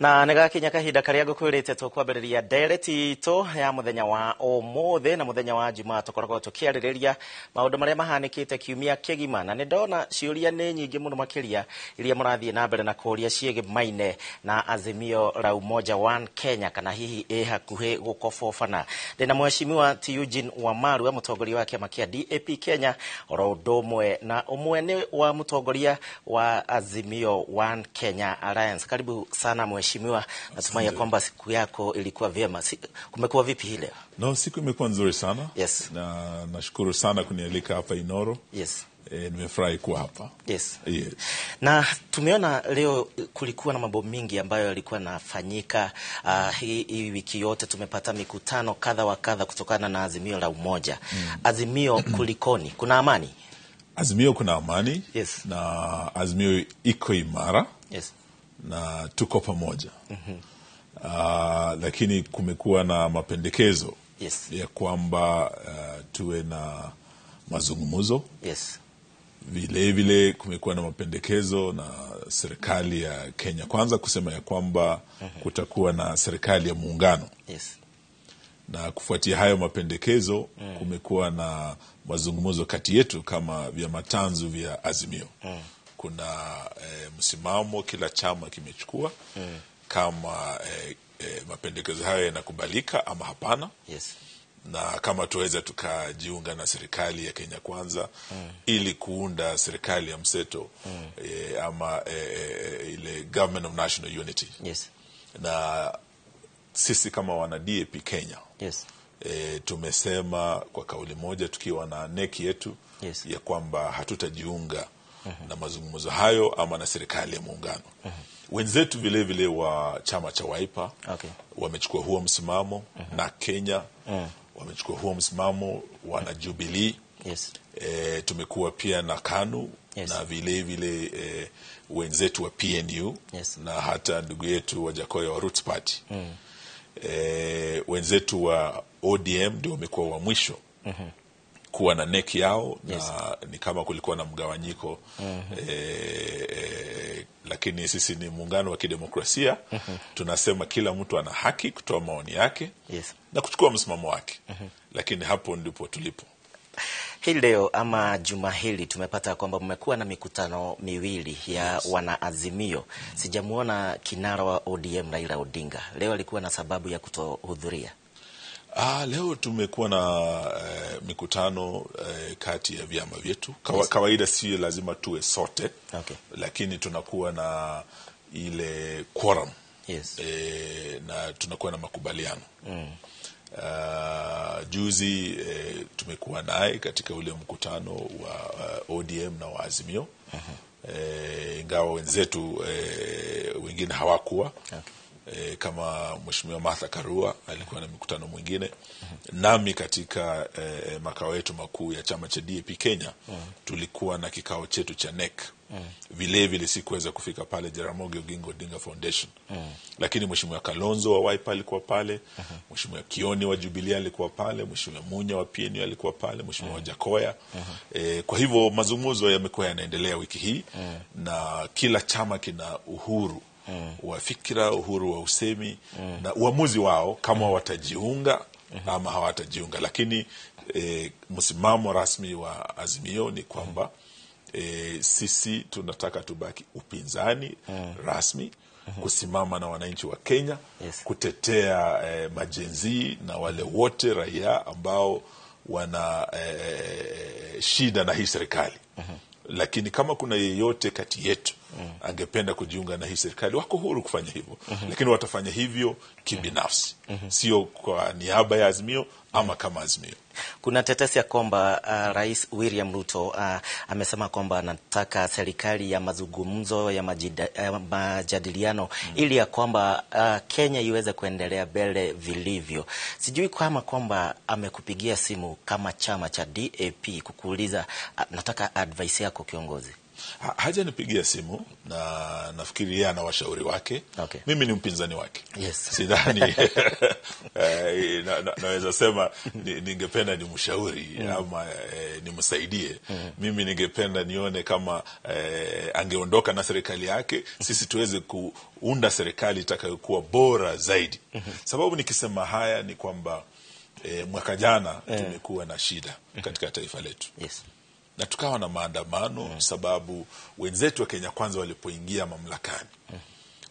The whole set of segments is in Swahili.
na nä gakinya kahinda karä a ngå kwä rä te tå kwambä ndereti itå ya må wa å thä na må wa juma tå koragwo tå kä arä rä ria maå ndå marä a kiumia kä gima na nä ndona ciå ria nä nyingä må no makä ria iria må rathiä na mbere na kå ria maine na azimio la umoja one kenya kana hihi ä hakuhä gå kobobana ndä na mweshimiwa ti Eugene Wamalwa må tongoria wa kä kä DAP Kenya oro å na ũmwe nĩ wa mũtongoria wa Azimio One Kenya Alliance. Karibu sana mheshimiwa, natumai ya kwamba siku yako ilikuwa vyema. Kumekuwa vipi hii leo? No, siku imekuwa nzuri sana Yes. na nashukuru sana kunialika hapa Inoro. Yes. E, nimefurahi kuwa hapa Yes. yes. na tumeona leo kulikuwa na mambo mingi ambayo yalikuwa nafanyika Uh, hii, hii wiki yote tumepata mikutano kadha wa kadha kutokana na azimio la umoja. mm. Azimio kulikoni? Kuna amani? Azimio kuna amani Yes. na Azimio iko imara Yes. Na tuko pamoja mm-hmm. Uh, lakini kumekuwa na mapendekezo Yes. ya kwamba uh, tuwe na mazungumzo Yes. vilevile kumekuwa na mapendekezo na serikali ya Kenya kwanza kusema ya kwamba mm -hmm. kutakuwa na serikali ya muungano Yes. na kufuatia hayo mapendekezo mm. kumekuwa na mazungumzo kati yetu kama vyama tanzu vya Azimio. Kuna e, msimamo kila chama kimechukua mm. kama e, e, mapendekezo hayo yanakubalika ama hapana Yes. na kama tuweza tukajiunga na serikali ya Kenya Kwanza mm. ili kuunda serikali ya mseto mm. e, ama e, e, ile government of national unity Yes. na sisi kama wana DAP Kenya Yes. e, tumesema kwa kauli moja tukiwa na neki yetu Yes. ya kwamba hatutajiunga na mazungumzo hayo ama na serikali ya muungano. Wenzetu vilevile wa chama cha Waipa Okay. wamechukua huo msimamo na Kenya wamechukua huo msimamo, wana Jubilee Yes. e, tumekuwa pia na KANU Yes. na vile vile e, wenzetu wa PNU Yes. na hata ndugu yetu wa Jakoya wa Roots Party e, wenzetu wa ODM ndio wamekuwa wa mwisho kuwa na neki yao Yes. na ni kama kulikuwa na mgawanyiko uh -huh. e, e, lakini sisi ni muungano wa kidemokrasia uh -huh. tunasema kila mtu ana haki kutoa maoni yake Yes. na kuchukua msimamo wake uh -huh. lakini hapo ndipo tulipo Hii leo ama juma hili tumepata kwamba mmekuwa na mikutano miwili ya Yes. wanaazimio. Sijamuona kinara wa ODM Raila Odinga. Leo alikuwa na sababu ya kutohudhuria. Ah, leo tumekuwa na eh, mikutano eh, kati ya vyama vyetu Kawa, kawaida si lazima tuwe sote Okay. lakini tunakuwa na ile quorum Yes. eh, na tunakuwa na makubaliano mm. Uh, juzi eh, tumekuwa naye katika ule mkutano wa uh, ODM na Waazimio uh -huh. eh, ingawa wenzetu eh, wengine hawakuwa eh, kama Mheshimiwa Martha Karua alikuwa na mikutano mwingine nami katika e, makao yetu makuu ya chama cha DAP Kenya tulikuwa na kikao chetu cha NEC vilevile sikuweza kufika pale Jaramogi Oginga Odinga Foundation. Lakini Mheshimiwa Kalonzo wa Wiper alikuwa pale Mheshimiwa Kioni wa Jubilia alikuwa pale Mheshimiwa Munya wa PNU alikuwa pale Mheshimiwa Wajakoya. E, kwa hivyo mazungumzo yamekuwa yanaendelea wiki hii na kila chama kina uhuru wa fikira, uhuru wa usemi mm. na uamuzi wao kama watajiunga mm. ama hawatajiunga, lakini e, msimamo rasmi wa Azimio ni kwamba mm. e, sisi tunataka tubaki upinzani mm. rasmi kusimama na wananchi wa Kenya Yes. kutetea e, majenzii na wale wote raia ambao wana e, shida na hii serikali lakini kama kuna yeyote kati yetu angependa kujiunga na hii serikali wako huru kufanya hivyo mm -hmm. lakini watafanya hivyo kibinafsi mm -hmm. sio kwa niaba ya Azimio ama kama Azimio Kuna tetesi ya kwamba uh, Rais William Ruto uh, amesema kwamba anataka serikali ya mazungumzo ya majida, uh, majadiliano mm. ili ya kwamba uh, Kenya iweze kuendelea mbele vilivyo. Sijui kama kwamba amekupigia simu kama chama cha DAP kukuuliza uh, nataka advice yako kiongozi. Ha, hajanipigia simu na nafikiri yeye ana washauri wake. Okay. Mimi ni mpinzani wake. Yes. Sidhani eh, na, na, naweza sema ningependa ni- nimshauri mm. ama e, nimsaidie. mm. Mimi ningependa nione kama e, angeondoka na serikali yake, sisi tuweze kuunda serikali itakayokuwa bora zaidi. Sababu nikisema haya ni kwamba e, mwaka jana tumekuwa na shida katika taifa letu Yes. Na tukawa na maandamano mm. sababu wenzetu wa Kenya Kwanza walipoingia mamlakani mm.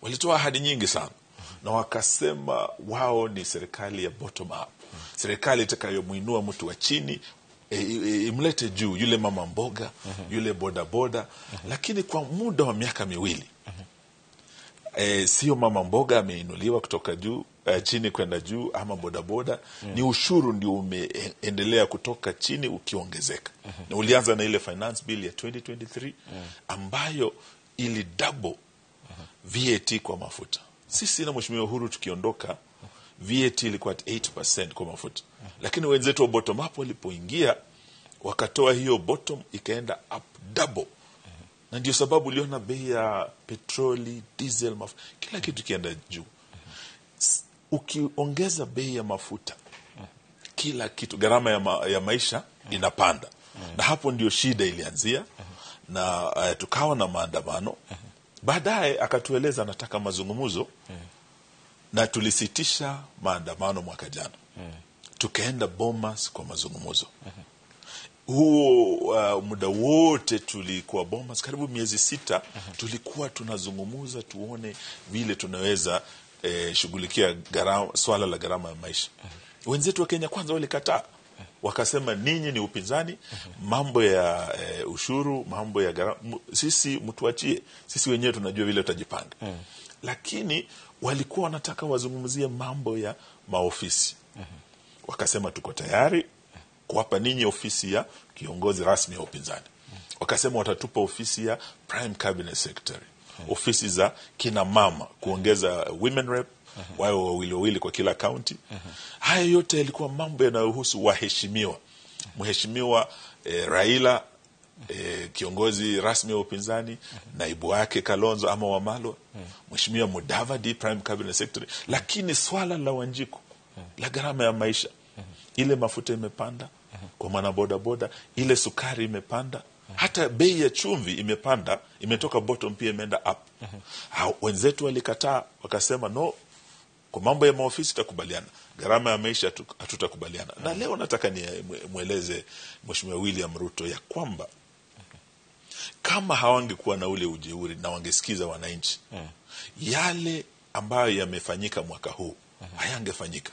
walitoa ahadi nyingi sana mm. na wakasema wao ni serikali ya bottom up, mm. serikali itakayomwinua mtu wa chini e, e, imlete juu, yule mama mboga, yule bodaboda. Lakini kwa muda wa miaka miwili e, sio mama mboga ameinuliwa kutoka juu eh, chini kwenda juu ama bodaboda ni ushuru ndio umeendelea kutoka chini ukiongezeka. Uh -huh. na ulianza na ile finance bill ya 2023 yeah. ambayo ili double VAT kwa mafuta. Sisi na mheshimiwa Uhuru tukiondoka VAT ilikuwa at 8% kwa mafuta. Lakini wenzetu wa bottom up walipoingia wakatoa hiyo bottom ikaenda up double. Na ndio sababu uliona bei ya petroli, diesel, mafuta, kila kitu kienda juu. Ukiongeza bei ya mafuta, kila kitu, gharama ya, ma, ya maisha inapanda, na hapo ndio shida ilianzia, na uh, tukawa na maandamano. Baadaye akatueleza anataka mazungumzo, na tulisitisha maandamano mwaka jana, tukaenda Bomas kwa mazungumzo. Huo uh, muda wote tulikuwa Bomas, karibu miezi sita, tulikuwa tunazungumza tuone vile tunaweza eh, shughulikia swala la gharama ya maisha. Wenzetu wa Kenya Kwanza walikataa, wakasema ninyi ni upinzani, mambo ya e, ushuru, mambo ya gharama, m- sisi mtuachie, sisi wenyewe tunajua vile tutajipanga. Lakini walikuwa wanataka wazungumzie mambo ya maofisi. Wakasema tuko tayari kuwapa ninyi ofisi ya kiongozi rasmi ya upinzani. Wakasema watatupa ofisi ya prime cabinet secretary, ofisi za kina mama, kuongeza women rep wao wawili wawili kwa kila kaunti. Haya yote yalikuwa mambo yanayohusu waheshimiwa. Mheshimiwa eh, Raila eh, kiongozi rasmi wa upinzani, naibu wake Kalonzo ama Wamalwa, Mheshimiwa Mudavadi prime cabinet secretary, lakini swala la Wanjiku la gharama ya maisha, ile mafuta imepanda kwa mwanabodaboda, ile sukari imepanda, hata bei ya chumvi imepanda, imetoka bottom pia imeenda up. Ha, wenzetu walikataa, wakasema no, kwa mambo ya maofisi tutakubaliana, gharama ya maisha hatu- hatutakubaliana. Na leo nataka nimweleze Mheshimiwa William Ruto ya kwamba kama hawangekuwa na ule ujeuri na wangesikiza wananchi, yale ambayo yamefanyika mwaka huu hayangefanyika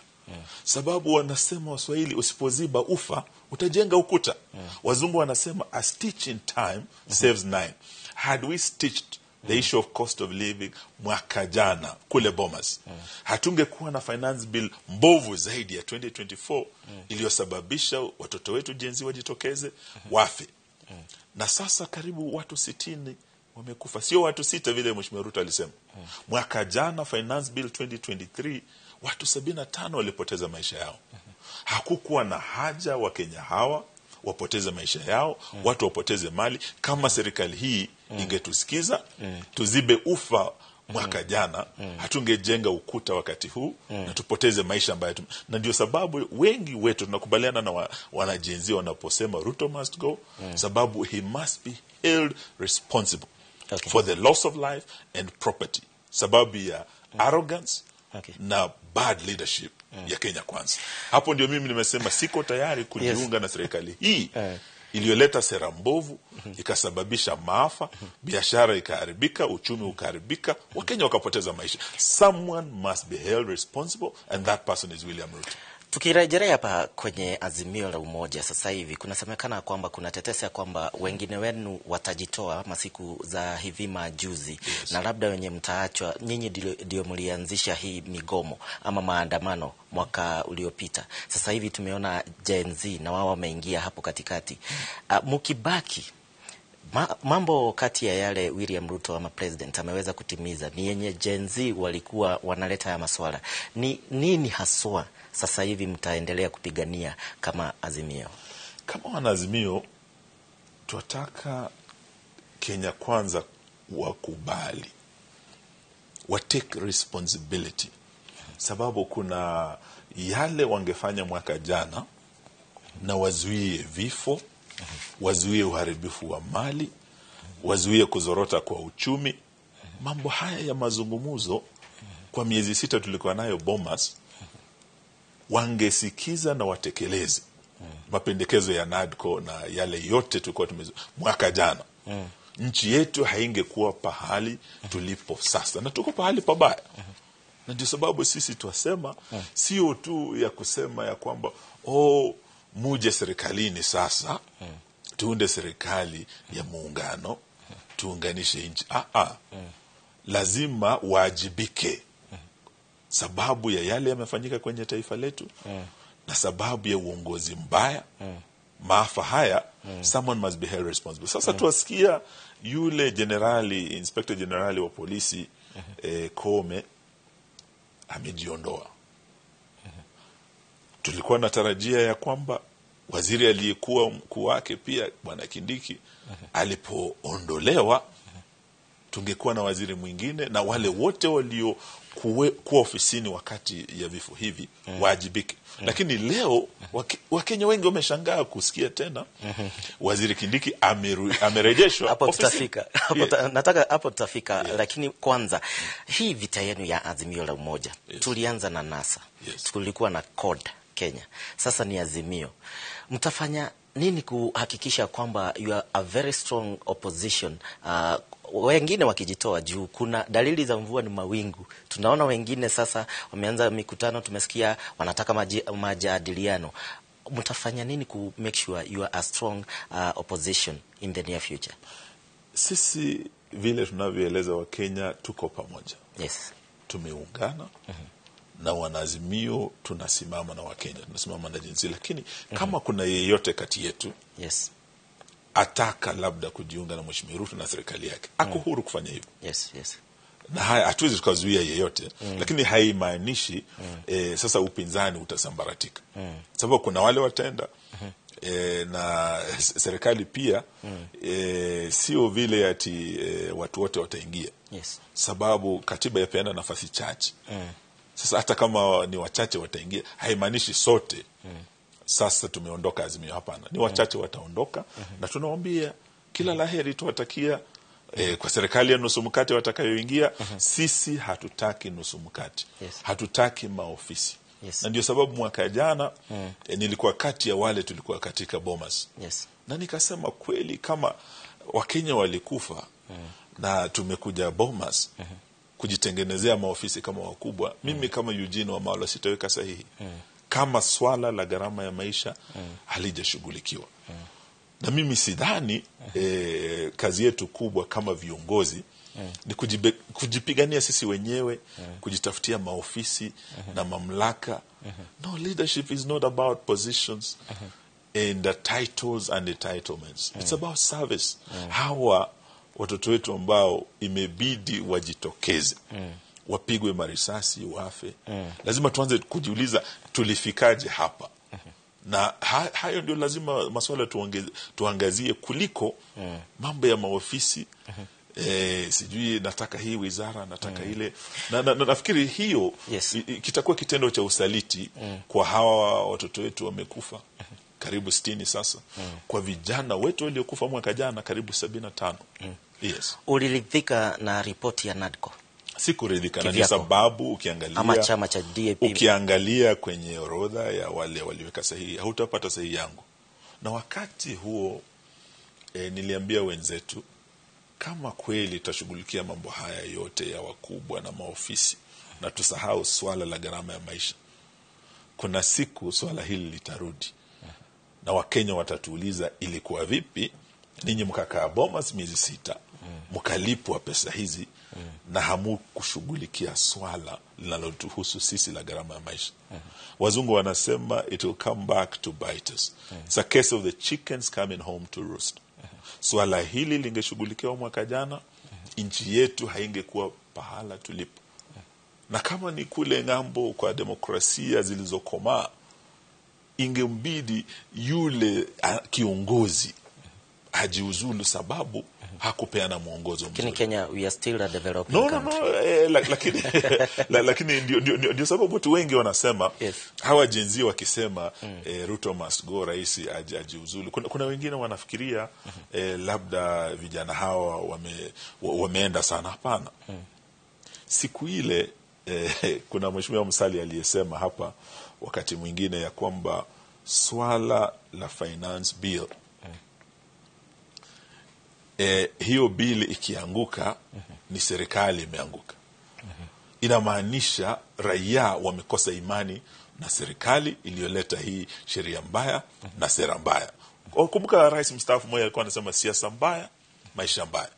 sababu wanasema Waswahili, usipoziba ufa utajenga ukuta. yeah. Wazungu wanasema a stitch in time saves nine. Had we stitched the issue of cost of living mwaka jana kule Bomas, yeah. hatungekuwa na finance bill mbovu zaidi ya 2024 yeah. iliyosababisha watoto wetu jenzi wajitokeze wafe yeah. na sasa karibu watu sitini wamekufa, sio watu sita vile Mheshimiwa Ruto alisema. yeah. Mwaka jana finance bill 2023 watu sabini na tano walipoteza maisha yao. Hakukuwa na haja Wakenya hawa wapoteze maisha yao, watu wapoteze mali. Kama serikali hii ingetusikiza, tuzibe ufa mwaka jana, hatungejenga ukuta wakati huu na tupoteze maisha ambayo na ndio sababu wengi wetu tunakubaliana na wa, wanajenzi wanaposema Ruto must go, sababu he must be held responsible Okay. for the loss of life and property, sababu ya arrogance Okay. na bad leadership yeah. ya Kenya Kwanza. Hapo ndio mimi nimesema siko tayari kujiunga yes. na serikali hii yeah iliyoleta sera mbovu ikasababisha maafa, biashara ikaharibika, uchumi ukaharibika, Wakenya wakapoteza maisha. Someone must be held responsible and that person is William Ruto. Tukirejelea hapa kwenye azimio la umoja sasa hivi, kunasemekana kwamba kuna tetesi ya kwamba wengine wenu watajitoa masiku za hivi majuzi Yes. na labda wenye mtaachwa, nyinyi ndio- mlianzisha hii migomo ama maandamano mwaka uliopita. Sasa hivi tumeona Gen Z na wao wameingia hapo katikati. mukibaki mkibaki Ma, mambo kati ya yale William Ruto ama president ameweza kutimiza ni yenye Gen Z walikuwa wanaleta ya maswala. Ni nini haswa sasa hivi mtaendelea kupigania kama Azimio? Kama wanaazimio, tunataka Kenya Kwanza wakubali wa take responsibility, sababu kuna yale wangefanya mwaka jana na wazuie vifo, wazuie uharibifu wa mali, wazuie kuzorota kwa uchumi. Mambo haya ya mazungumzo kwa miezi sita tulikuwa nayo Bomas, wangesikiza na watekeleze. Mapendekezo ya NADCO na yale yote tulikuwa tume mwaka jana. Nchi yetu haingekuwa pahali tulipo sasa, na tuko pahali pabaya. Na ndio sababu sisi twasema sio tu ya kusema ya kwamba oh, muje serikalini sasa tuunde serikali ya muungano tuunganishe nchi. Ah, ah. Lazima waajibike sababu ya yale yamefanyika kwenye taifa letu na sababu ya uongozi mbaya maafa haya someone must be held responsible. Sasa tuwasikia yule jenerali inspector jenerali wa polisi hmm. eh, Kome amejiondoa. Tulikuwa na tarajia ya kwamba waziri aliyekuwa mkuu wake pia bwana Kindiki alipoondolewa tungekuwa na waziri mwingine na wale wote waliokuwa kuwa ofisini wakati ya vifo hivi waajibike. Lakini leo Wakenya wengi wameshangaa kusikia tena. Waziri Kindiki ameru, amerejeshwa hapo ofisini. tutafika. Nataka hapo tutafika lakini kwanza hii vita yenu ya azimio la umoja Yes. tulianza na NASA. Yes. tulikuwa na CORD Kenya. Sasa ni azimio. Mtafanya nini kuhakikisha kwamba you are a very strong opposition? Uh, wengine wakijitoa juu kuna dalili za mvua ni mawingu. Tunaona wengine sasa wameanza mikutano tumesikia wanataka maji, majadiliano. Mtafanya nini ku make sure you are a strong uh, opposition in the near future? Sisi vile tunavyoeleza Wakenya tuko pamoja, yes. Tumeungana na wanaazimio, tunasimama na Wakenya, tunasimama na jinsi, lakini kama mm -hmm. kuna yeyote kati yetu yes ataka labda kujiunga na Mheshimiwa Ruto na serikali yake, ako huru kufanya hivyo yes yes na haya hatuwezi tukazuia yeyote mm. lakini haimaanishi mm. e, sasa upinzani utasambaratika mm. sababu kuna wale wataenda e, na serikali pia mm. e, sio vile ati e, watu wote wataingia yes sababu katiba yapeana nafasi chache sasa hata kama ni wachache wataingia haimaanishi sote. Sasa tumeondoka azimio hapana. Ni wachache wataondoka na tunawambia kila la heri tuwatakia eh, kwa serikali ya nusu mkate watakayoingia sisi hatutaki nusu mkate. Yes. hatutaki maofisi. Yes. na ndio sababu mwaka jana eh, nilikuwa kati ya wale tulikuwa katika Bomas. Yes. Na nikasema kweli kama wakenya walikufa na tumekuja Bomas kujitengenezea maofisi kama wakubwa. Mimi kama Eugene Wamalwa sitaweka sahihi. Kama swala la gharama ya maisha halijashughulikiwa. Na mimi sidhani eh, kazi yetu kubwa kama viongozi ni kujibe, kujipigania sisi wenyewe kujitafutia maofisi na mamlaka. No leadership is not about positions and the titles and entitlements. It's about service. Hawa watoto wetu ambao imebidi wajitokeze mm. wapigwe marisasi wafe mm. lazima tuanze kujiuliza tulifikaje hapa mm -hmm. na ha, hayo ndio lazima masuala tuangazie kuliko mm. mambo ya maofisi mm -hmm. E, sijui nataka hii wizara nataka mm. ile na, na, na nafikiri hiyo Yes. kitakuwa kitendo cha usaliti mm. kwa hawa watoto wetu wamekufa karibu sitini sasa mm. kwa vijana wetu waliokufa mwaka jana karibu sabini na tano. Yes. Uliridhika na ripoti ya NADCO? Sikuridhika na sababu ukiangalia ama chama cha DAP ukiangalia kwenye orodha ya wale waliweka sahihi hautapata sahihi yangu. Na wakati huo e, niliambia wenzetu kama kweli tutashughulikia mambo haya yote ya wakubwa na maofisi na tusahau swala la gharama ya maisha kuna siku swala hili litarudi na wakenya watatuuliza ilikuwa vipi ninyi mkakaa bomas miezi sita mkalipwa pesa hizi na hamukushughulikia swala linalotuhusu sisi la gharama ya maisha? Wazungu wanasema it will come back to it's a case of the chickens coming home to roost. Swala hili lingeshughulikiwa mwaka jana nchi yetu haingekuwa pahala tulipo. Na kama ni kule ng'ambo kwa demokrasia zilizokomaa ingembidi yule kiongozi ajiuzulu sababu hakupeana mwongozo lakini mzuri Kenya we are still a developing no, no, no, eh, lakini la- lakini ndio, ndio, ndio, ndio sababu watu wengi wanasema Yes. hawa jenzi wakisema mm. eh, Ruto must go, rais aji- ajiuzulu. Kuna, kuna wengine wanafikiria eh, labda vijana hawa wame, wameenda sana. Hapana, mm. siku ile eh, kuna mheshimiwa Msali aliyesema hapa wakati mwingine ya kwamba swala la finance bill E, hiyo bili ikianguka ni serikali imeanguka. Inamaanisha raia wamekosa imani na serikali iliyoleta hii sheria mbaya na sera mbaya. Kumbuka rais mstaafu mmoja alikuwa anasema siasa mbaya, maisha mbaya,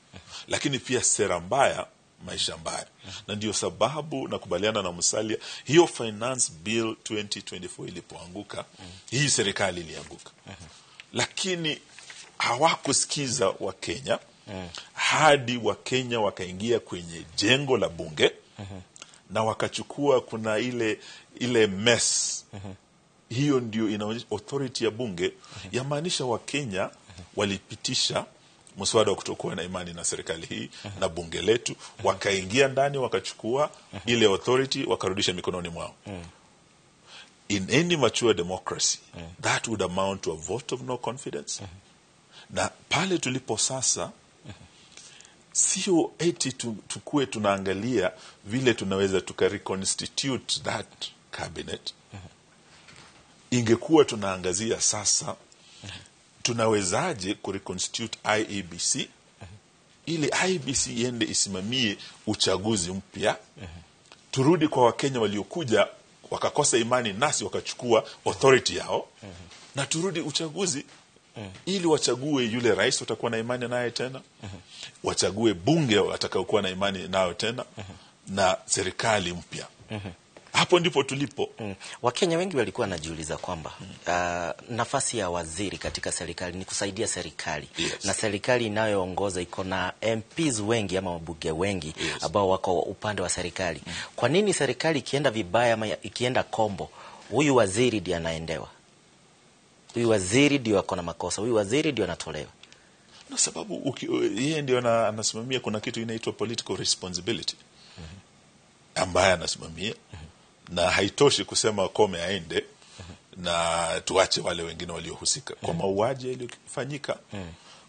lakini pia sera mbaya, maisha mbaya. Na ndio sababu nakubaliana na Musalia, hiyo finance bill 2024 ilipoanguka, mm -hmm. hii serikali ilianguka, mm -hmm. lakini hawakusikiza Wakenya hadi Wakenya wakaingia kwenye jengo la bunge na wakachukua kuna ile ile mess hiyo ndio inaonyesha authority ya bunge yamaanisha wakenya walipitisha mswada wa kutokuwa na imani na serikali hii na bunge letu wakaingia ndani wakachukua ile authority wakarudisha mikononi mwao. In any mature democracy that would amount to a vote of no confidence. Na pale tulipo sasa sio eti tu- tukue tunaangalia vile tunaweza tuka reconstitute that cabinet. Ingekuwa tunaangazia sasa tunawezaje kureconstitute iebc ili IEBC iende isimamie uchaguzi mpya. Turudi kwa wakenya waliokuja wakakosa imani nasi wakachukua authority yao. Na turudi uchaguzi. Ili wachague yule rais watakuwa na imani naye tena. Wachague bunge watakaokuwa na imani nayo tena. Na serikali mpya hapo ndipo tulipo Mm. Wakenya wengi walikuwa wanajiuliza kwamba mm. uh, nafasi ya waziri katika serikali ni kusaidia serikali Yes. na serikali inayoongoza iko na MPs wengi ama wabunge wengi Yes. ambao wako upande wa serikali. mm. Kwa nini serikali ikienda vibaya ama ikienda kombo, huyu waziri ndiye anaendewa? Huyu waziri ndio ako na makosa, huyu waziri ndio anatolewa. na sababu yeye ndio anasimamia kuna kitu inaitwa political responsibility mm -hmm. ambaye anasimamia na haitoshi kusema kome aende na tuache wale wengine waliohusika. Kwa mauaji yaliyofanyika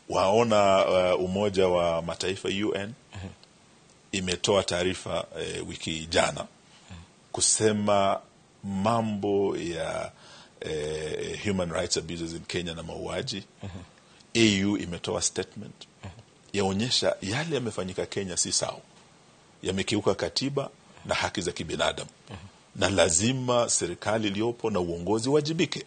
waona uh, umoja wa mataifa un imetoa taarifa eh, wiki jana kusema mambo ya eh, human rights abuses in Kenya na mauaji. AU imetoa statement yaonyesha yale yamefanyika Kenya si sawa, yamekiuka katiba na haki za kibinadamu, na lazima serikali iliyopo na uongozi wajibike.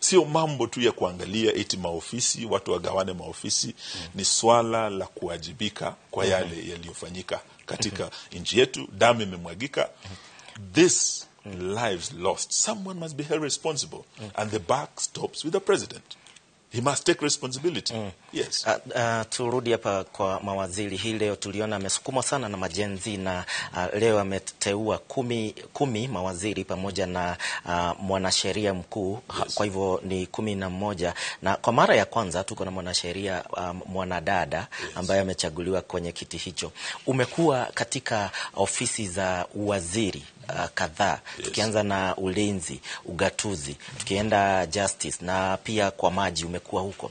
Sio mambo tu ya kuangalia eti maofisi watu wagawane maofisi. Ni swala la kuwajibika kwa yale yaliyofanyika katika nchi yetu. Damu imemwagika, this lives lost, someone must be held responsible and the buck stops with the president. He must take responsibility. Yes. Uh, uh, turudi hapa kwa mawaziri. Hii leo tuliona amesukumwa sana na majenzi na uh, leo ameteua kumi, kumi mawaziri pamoja na uh, mwanasheria mkuu Yes. kwa hivyo ni kumi na mmoja na kwa mara ya kwanza tuko na mwanasheria um, mwanadada ambaye amechaguliwa kwenye kiti hicho. Umekuwa katika ofisi za uwaziri uh, kadhaa yes. tukianza na ulinzi, ugatuzi, tukienda justice na pia kwa maji umekuwa huko.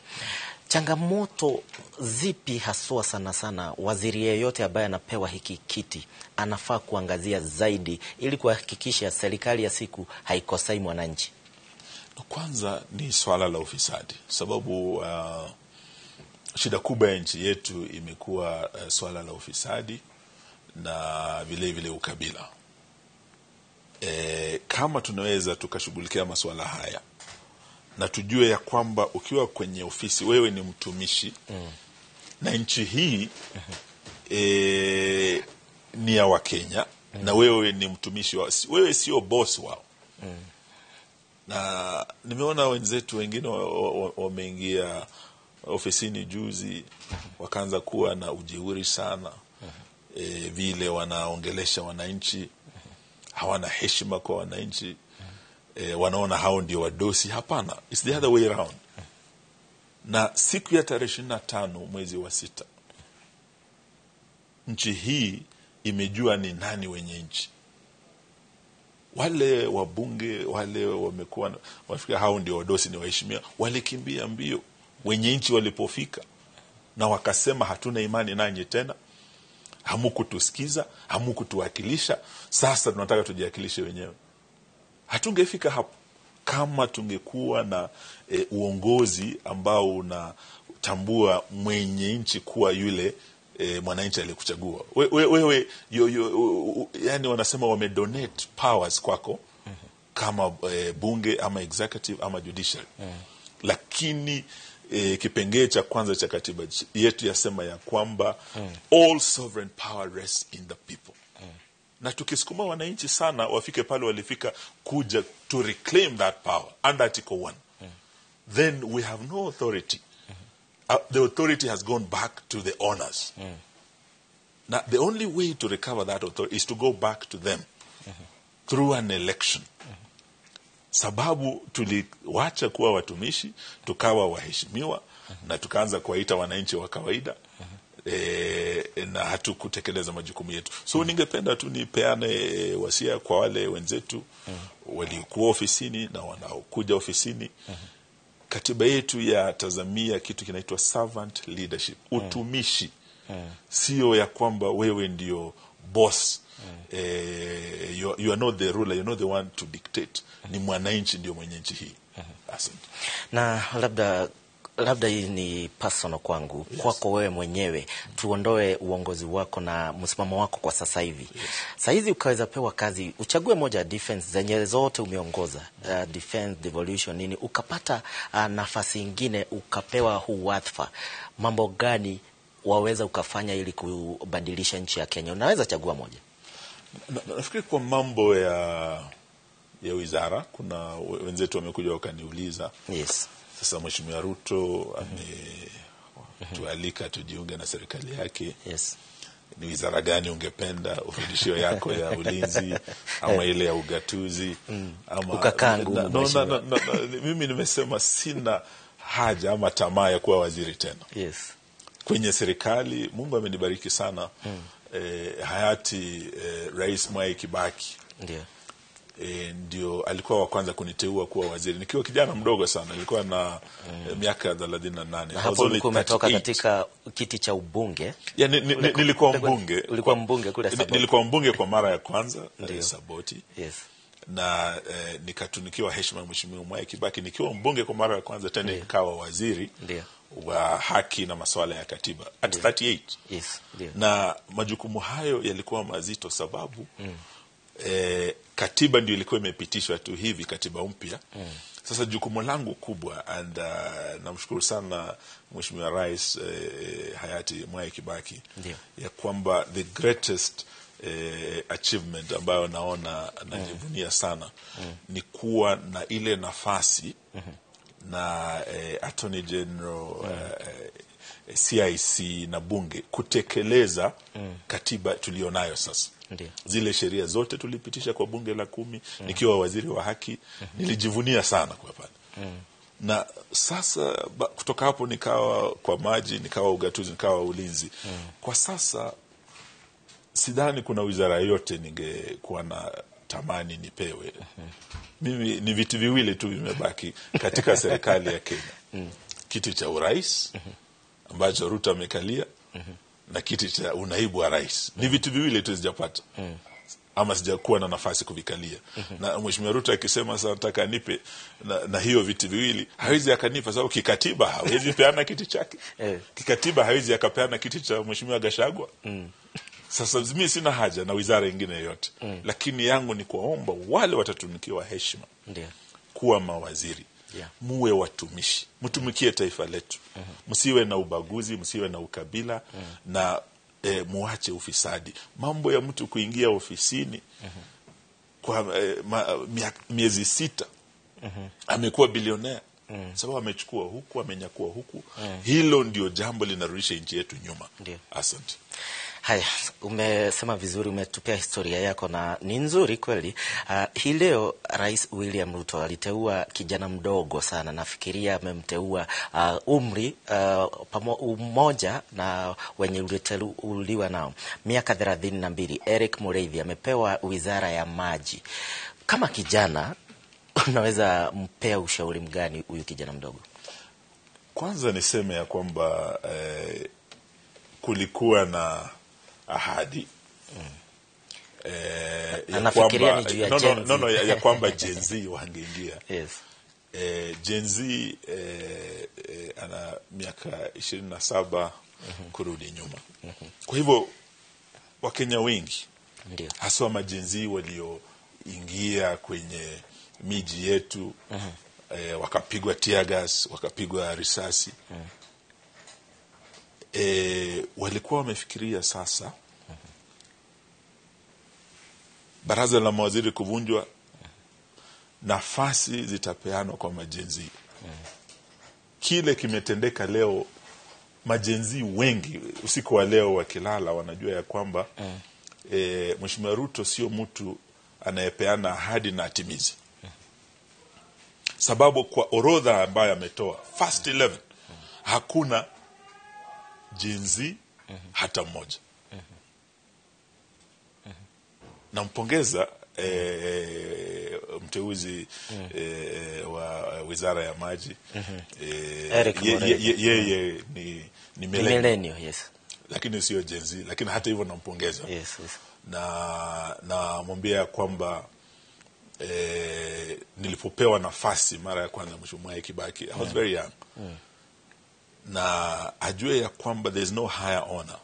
Changamoto zipi haswa sana sana waziri yeyote ambaye anapewa hiki kiti anafaa kuangazia zaidi ili kuhakikisha serikali ya siku haikosai mwananchi? Kwanza ni swala la ufisadi, sababu uh, shida kubwa ya nchi yetu imekuwa uh, swala la ufisadi na vilevile vile ukabila. E, kama tunaweza tukashughulikia masuala haya na tujue ya kwamba ukiwa kwenye ofisi wewe ni mtumishi mm. na nchi hii e, ni ya Wakenya mm. na wewe ni mtumishi wa, wewe sio bos wao mm. na nimeona wenzetu wengine wameingia wa, wa ofisini juzi wakaanza kuwa na ujeuri sana e, vile wanaongelesha wananchi hawana heshima kwa wananchi e, wanaona hao ndio wadosi. Hapana, it's the other way around. Na siku ya tarehe ishirini na tano mwezi wa sita nchi hii imejua ni nani wenye nchi wale wabunge wale wamekuwa wafika, hao ndio wadosi ni waheshimia, walikimbia mbio wenye nchi walipofika na wakasema hatuna imani nanyi tena hamukutusikiza hamukutuwakilisha. Sasa tunataka tujiwakilishe wenyewe. Hatungefika hapo kama tungekuwa na e, uongozi ambao unatambua mwenye nchi kuwa yule e, mwananchi aliyekuchagua. We- we- wewe yani wanasema wamedonate powers kwako kama e, bunge ama executive ama judiciary. Lakini e, kipengee cha kwanza cha katiba yetu yasema ya kwamba mm. all sovereign power rests in the people. Mm. Na tukisukuma wananchi sana wafike pale walifika kuja to reclaim that power under article 1 mm. then we have no authority. Mm-hmm. Uh, the authority has gone back to the owners. Now the only way to recover that authority is to go back to them mm-hmm. through an election sababu tuliwacha kuwa watumishi tukawa waheshimiwa na tukaanza kuwaita wananchi wa kawaida e, na hatukutekeleza majukumu yetu. So ningependa tu nipeane wasia kwa wale wenzetu waliokuwa ofisini na wanaokuja ofisini. Katiba yetu ya tazamia kitu kinaitwa servant leadership utumishi. Sio ya kwamba wewe ndio boss eh, you, you are not the ruler you're not the one to dictate. Ni mwananchi ndio mwenye nchi hii. Asante. Na labda labda hii ni personal kwangu. Yes. kwako wewe mwenyewe tuondoe uongozi wako na msimamo wako kwa sasa hivi. Yes. saa hizi ukaweza pewa kazi uchague moja ya defense zenye zote umeongoza. Uh, defense devolution nini. Ukapata uh, nafasi ingine ukapewa huu wadhifa. Mambo gani waweza ukafanya ili kubadilisha nchi ya Kenya? Unaweza chagua moja nafikiri kwa mambo ya ya wizara kuna wenzetu wamekuja wakaniuliza. Yes. Sasa mheshimiwa ruto ametualika tujiunge na serikali yake. Yes. Ni wizara gani ungependa? Ufundishio yako ya ulinzi ama ile ya ugatuzi ama Ukakaa ngumu, no, na, mimi nimesema sina haja ama tamaa ya kuwa waziri tena. Yes. Kwenye serikali mungu amenibariki sana eh, hayati eh, rais mwai kibaki. Ndio e, ndio alikuwa wa kwanza kuniteua kuwa waziri. Nikiwa kijana mdogo sana nilikuwa na mm. miaka thelathini na nane. Hapo ulikuwa umetoka katika kiti cha ubunge? Ya, ni, ni, ni, nilikuwa mbunge. ulikuwa mbunge kule Saboti. nilikuwa mbunge kwa mara ya kwanza Ndio. eh, Saboti. Yes. Na eh, nikatunikiwa heshima ya mheshimiwa Mwai Kibaki. Nikiwa mbunge kwa mara ya kwanza tena nikawa waziri. Ndio. Wa haki na masuala ya katiba at 38 yes yes. na majukumu hayo yalikuwa mazito sababu mm. eh, katiba ndio ilikuwa imepitishwa tu hivi katiba mpya mm. sasa jukumu langu kubwa and uh, namshukuru sana mheshimiwa rais eh, hayati mwai kibaki Ndio. ya kwamba the greatest eh, achievement ambayo naona najivunia sana mm. ni kuwa na ile nafasi mm-hmm. Na eh, attorney general eh, CIC na bunge kutekeleza mm. katiba tuliyonayo sasa Ndio. zile sheria zote tulipitisha kwa bunge la kumi mm. nikiwa waziri wa haki mm-hmm. nilijivunia sana kwa pale mm. na sasa ba, kutoka hapo nikawa kwa maji nikawa ugatuzi nikawa ulinzi mm. kwa sasa sidhani kuna wizara yote ningekuwa na tamani nipewe. Mimi ni viti viwili tu vimebaki katika serikali ya kenya. Kiti cha urais ambacho ruto amekalia na kiti cha unaibu wa rais. Ni vitu viwili tu sijapata. Ama sijakuwa na nafasi kuvikalia. Na mheshimiwa ruto akisema sasa nataka nipe na, na hiyo viti viwili hawezi akanipa sababu kikatiba hawezi peana kiti chake. Eh. kikatiba hawezi akapeana kiti cha mheshimiwa gashagwa sasa mimi sina haja na wizara nyingine yoyote. Lakini yangu ni kuwaomba wale watatumikiwa heshima yeah. kuwa mawaziri. Yeah. muwe watumishi. Mtumikie taifa letu. Msiwe na ubaguzi msiwe na ukabila na e, muache ufisadi. Mambo ya mtu kuingia ofisini kwa e, ma, mia, miezi sita amekuwa bilionea. Mm. sababu amechukua huku amenyakua huku. Mm. hilo ndio jambo linarudisha nchi yetu nyuma. Asante Haya, umesema vizuri, umetupea historia yako na ni nzuri kweli. Uh, hii leo Rais William Ruto aliteua kijana mdogo sana, nafikiria amemteua uh, umri uh, umoja na wenye uliteuliwa nao miaka thelathini na mbili. Eric Mureithi amepewa wizara ya maji. Kama kijana unaweza mpea ushauri mgani huyu kijana mdogo? Kwanza niseme ya kwamba eh, kulikuwa na ahadi. Eh, ya kwamba- jenz no, no, no, no, ya, ya kwamba Gen Z wangeingia. Yes. eh, Gen Z eh, eh, ana miaka ishirini na saba kurudi nyuma. Kwa hivyo Wakenya wengi haswa majenzi walioingia kwenye miji yetu eh, wakapigwa tiagas wakapigwa risasi. Eh, walikuwa wamefikiria sasa baraza la mawaziri kuvunjwa, nafasi zitapeanwa kwa majenzi. Kile kimetendeka leo, majenzi wengi usiku wa leo wakilala wanajua ya kwamba e, Mheshimiwa Ruto sio mtu anayepeana ahadi na atimizi, sababu kwa orodha ambayo ametoa first 11 hakuna jenzi hata mmoja. Nampongeza E, mteuzi e, wa wizara ya maji. Eh, Eric ye- ye- yeye ni, ni Ni millennial, yes. lakini sio jenzi, lakini hata hivyo nampongeza. Yes, yes. na namwambia ya kwamba e, nilipopewa nafasi mara ya kwanza Mheshimiwa Kibaki I was very young. Na ajue ya kwamba there is no higher honor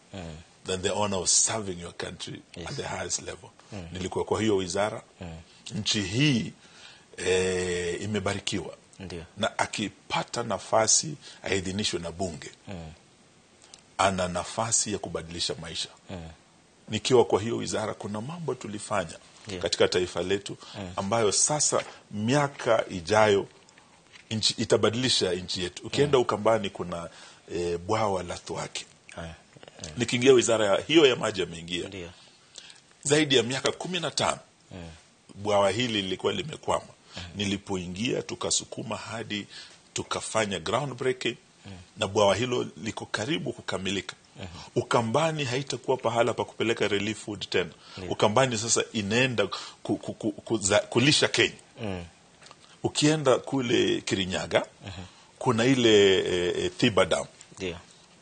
than the honor of serving your country Yes. at the highest level mm. nilikuwa kwa hiyo wizara mm. nchi hii e, imebarikiwa Ndiyo. na akipata nafasi aidhinishwe na bunge mm. ana nafasi ya kubadilisha maisha mm. nikiwa kwa hiyo wizara kuna mambo tulifanya Ndiyo. katika taifa letu ambayo sasa miaka ijayo inchi, itabadilisha nchi yetu ukienda ukambani kuna e, bwawa la Thwake Haya. nikiingia wizara ya, hiyo ya maji yameingia zaidi ya miaka kumi na tano yeah. bwawa hili lilikuwa limekwama yeah. nilipoingia tukasukuma hadi tukafanya ground breaking na bwawa hilo liko karibu kukamilika ukambani haitakuwa pahala pa kupeleka relief food tena ukambani sasa inaenda ku, ku, ku, ku, za, kulisha kenya yeah. ukienda kule kirinyaga kuna ile e, e, thiba dam Ndio.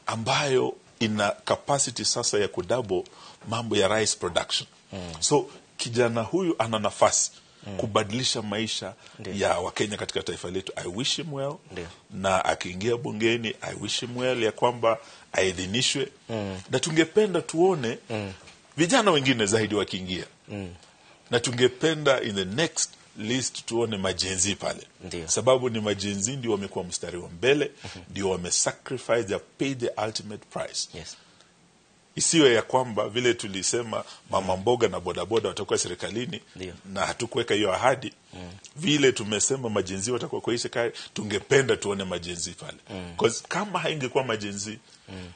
ambayo ina capacity sasa ya kudabo mambo ya rice production mm. so kijana huyu ana nafasi Mm. kubadilisha maisha Ndiyo. ya wakenya katika taifa letu i wish him well Ndiyo. na akiingia bungeni i wish him well ya kwamba aidhinishwe mm. na tungependa tuone mm. vijana wengine zaidi wakiingia mm. na tungependa in the next list tuone majenzi pale Ndio. sababu ni majenzi ndio wamekuwa mstari wa mbele ndio wamesacrifice they have paid the ultimate price Yes. isiwe ya kwamba vile tulisema mama mboga na bodaboda watakuwa serikalini Ndiyo. na hatukuweka hiyo ahadi mm. vile tumesema majenzi watakuwa kwa hii serikali tungependa tuone majenzi pale mm. kama haingekuwa majenzi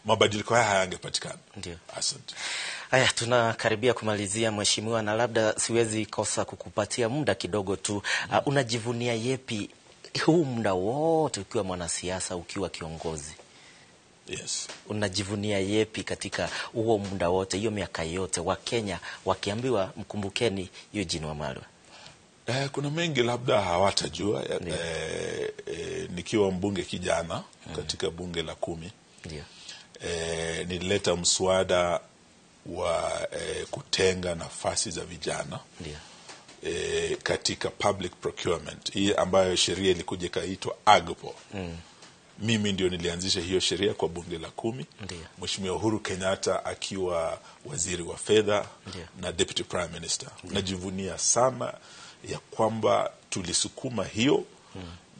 mabadiliko haya hayangepatikana Ndio. asante Haya, tunakaribia kumalizia mheshimiwa, na labda siwezi kosa kukupatia muda kidogo tu. mm. Uh, unajivunia yepi huu muda wote ukiwa mwanasiasa, ukiwa kiongozi? yes Unajivunia yepi katika huo muda wote, hiyo miaka yote, Wakenya wakiambiwa mkumbukeni Eugene Wamalwa? Eh, kuna mengi labda hawatajua eh, eh, nikiwa mbunge kijana katika bunge la kumi Ndio. Eh, nilileta mswada wa eh, kutenga nafasi za vijana yeah. eh, katika public procurement. Hii ambayo sheria ilikuja ikaitwa AGPO. Mm. mimi ndio nilianzisha hiyo sheria kwa bunge la kumi. Mheshimiwa Uhuru Kenyatta akiwa waziri wa fedha na deputy prime minister. Najivunia sana ya kwamba tulisukuma hiyo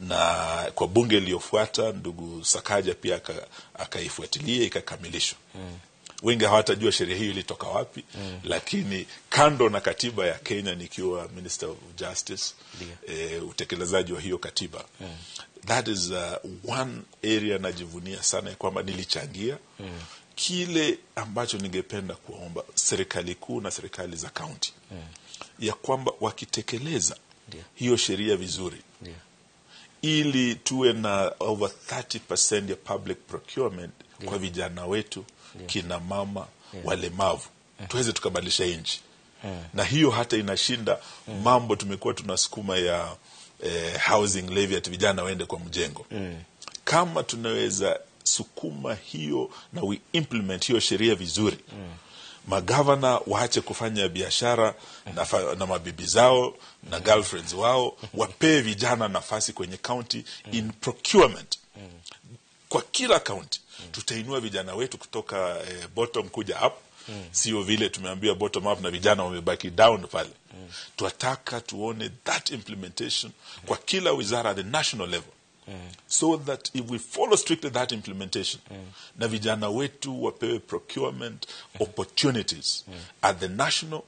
na kwa bunge iliyofuata ndugu Sakaja pia aka- akaifuatilia ikakamilishwa wengi hawatajua sheria hiyo ilitoka wapi mm. lakini kando na katiba ya Kenya nikiwa minister of justice eh, utekelezaji wa hiyo katiba that is uh, one area najivunia sana ya kwamba nilichangia mm. kile ambacho ningependa kuwaomba serikali kuu na serikali za kaunti mm. ya kwamba wakitekeleza hiyo sheria vizuri. Ili tuwe na over 30% ya public procurement yeah. kwa vijana wetu yeah. kina mama yeah. walemavu yeah. tuweze tukabadilisha nchi yeah. na hiyo hata inashinda yeah. mambo tumekuwa tunasukuma ya eh, housing levy ati vijana waende kwa mjengo yeah. kama tunaweza sukuma hiyo na we implement hiyo sheria vizuri magavana waache kufanya biashara na, na mabibi zao na girlfriends wao wapee vijana nafasi kwenye county in procurement. Kwa kila kaunti tutainua vijana wetu kutoka eh, bottom kuja up. Sio vile tumeambiwa bottom up na vijana wamebaki down pale. Twataka tuone that implementation kwa kila wizara at the national level so that if we follow strictly that implementation mm. na vijana wetu wapewe procurement opportunities mm. at the national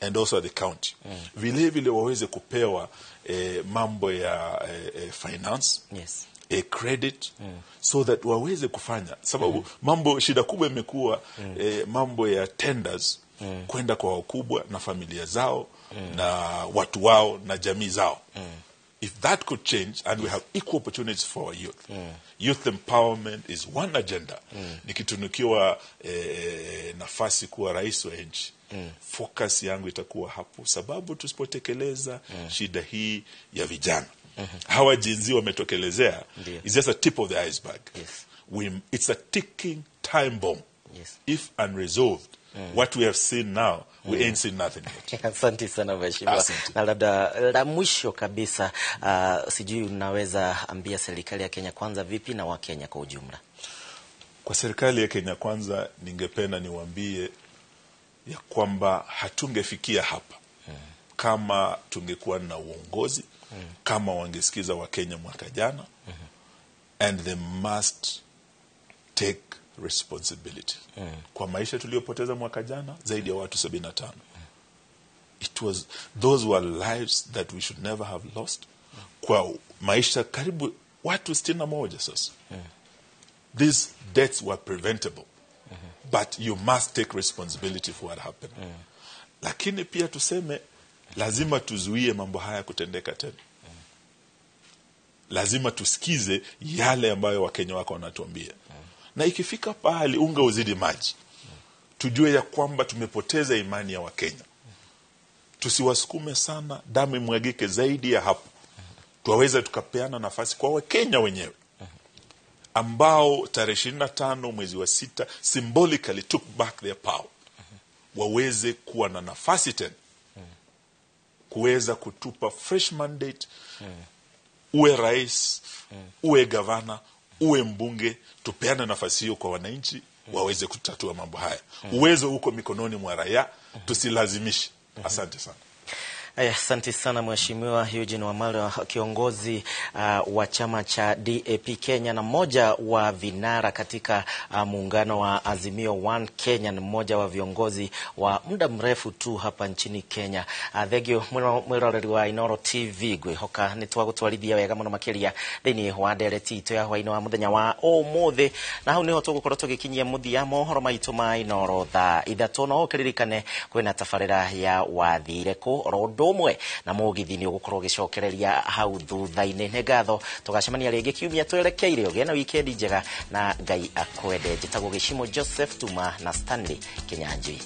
and also at the county mm. vile vile waweze kupewa eh, mambo ya eh, eh, finance Yes. a credit mm. so that waweze kufanya sababu mm. mambo shida kubwa imekuwa mm. eh, mambo ya tenders mm. kwenda kwa wakubwa na familia zao mm. na watu wao na jamii zao if that could change and we have equal opportunities for our youth youth empowerment is one agenda. Nikitunukiwa eh, nafasi kuwa rais wa nchi focus yangu itakuwa hapo. Sababu tusipotekeleza shida hii ya vijana. Hawa jinzi wametokelezea is just a tip of the iceberg. Yes. we, it's a ticking time bomb. Yes. if unresolved what we have seen now we ain't seen nothing yet. Asante sana mheshimiwa. Na labda la mwisho kabisa, uh, sijui unaweza ambia serikali ya Kenya Kwanza vipi na Wakenya kwa ujumla? kwa serikali ya Kenya Kwanza, ningependa niwaambie ya kwamba hatungefikia hapa. Hmm, kama tungekuwa na uongozi hmm, kama wangesikiza Wakenya mwaka jana hmm, and they must take responsibility. Kwa maisha tuliyopoteza mwaka jana, zaidi ya watu sabini na tano. It was those were lives that we should never have lost. Kwa maisha karibu watu sitini na moja sasa. These deaths were preventable. But you must take responsibility for what happened. Lakini pia tuseme lazima tuzuie mambo haya kutendeka tena. Lazima tusikize yale ambayo wakenya wako wanatuambia na ikifika pahali unga uzidi maji. Tujue ya kwamba tumepoteza imani ya wakenya. Tusiwasukume sana damu imwagike zaidi ya hapo. Twaweza tukapeana nafasi kwa wakenya wenyewe. Ambao tarehe ishirini na tano mwezi wa sita symbolically took back their power. Waweze kuwa na nafasi tena. Kuweza kutupa fresh mandate. Uwe rais uwe gavana uwe mbunge tupeane nafasi hiyo kwa wananchi waweze kutatua mambo haya. Uwezo uko mikononi mwa raia tusilazimishe. Asante sana asante sana Mheshimiwa Eugene Wamalwa, kiongozi uh, wa chama cha DAP Kenya na mmoja wa vinara katika uh, muungano wa Azimio One Kenya, na mmoja wa viongozi wa muda mrefu tu hapa nchini Kenya. Uh, thegio mwiroreri wa Inoro TV ngwihoka ni twagũtwarithia wega mũno makiria thĩinĩ wa ndereti itũ ya hwainĩ wa mũthenya wa ũmũthĩ. Na hau nĩho tũgũkorwo tũgĩkinyia mũthia mohoro maitu ma Inoro thaa ithatũ. No ũkĩririkane kwĩna tabarĩra ya wathire kũ? Oro ũmwe. Na mugithi ni ugukorwo gicokereria hau thutha-ini ni ngatho tugacemania ringi kiumia twerekeire ugie na wikendi njega na ngai akwende njitagwo gicimo joseph tuma na stanley kinyanjui